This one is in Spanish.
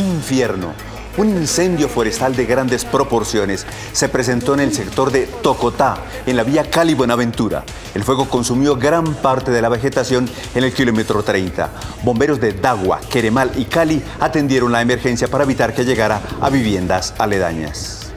infierno. Un incendio forestal de grandes proporciones se presentó en el sector de Tocotá, en la vía Cali-Buenaventura. El fuego consumió gran parte de la vegetación en el kilómetro 30. Bomberos de Dagua, Queremal y Cali atendieron la emergencia para evitar que llegara a viviendas aledañas.